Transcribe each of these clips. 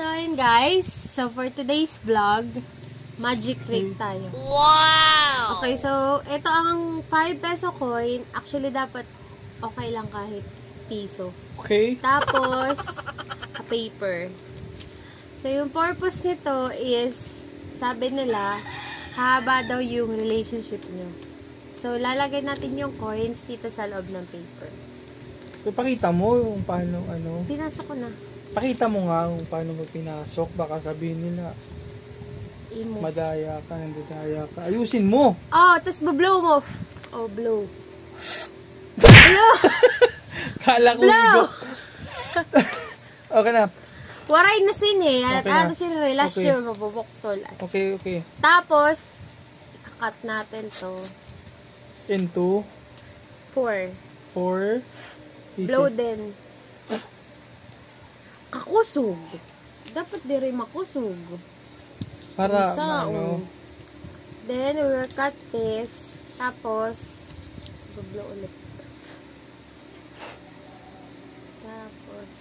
So, ayun guys. So, for today's vlog, magic trick tayo. Wow! Okay, so, ito ang 5 peso coin. Actually, dapat okay lang kahit piso. Okay. Tapos, a paper. So, yung purpose nito is, sabi nila, haba daw yung relationship nyo. So, lalagay natin yung coins dito sa loob ng paper. So, pakita mo yung paano, ano. Pinasa ko na. Pakita mo nga kung paano mo pinasok. Baka sabihin nila, Imus. madaya ka, nandadaya ka. Ayusin mo! Oh, tapos bablow mo. Oh, blow. Blow! Kala ko Blow! okay na. Waray na sin eh. Alat Okay na. okay sin relasyon, mabubuktol. Okay, okay. Tapos, ikakat natin to. Into Four. 4 Blow din. Kakusog. Dapat di rin makusog. Para, ano, Then, we will cut this. Tapos, blow ulit. Tapos,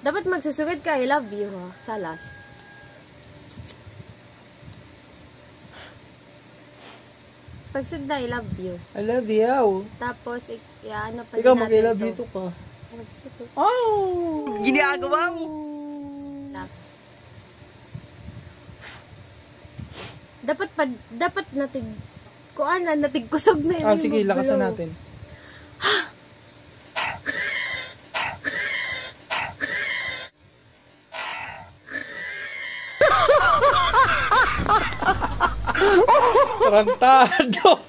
dapat magsusugod ka, I love you, ha, sa last. Pag said na, I love you. I love you. Tapos, ik, ya, ano pa Ikaw mag-I natin love to. you to ka. Oh! Ginagawa mo! Tapos, dapat pa, dapat natig, kuan na, natig kusog na yun. Ah, yung sige, lakasan blow. natin. Tarantado!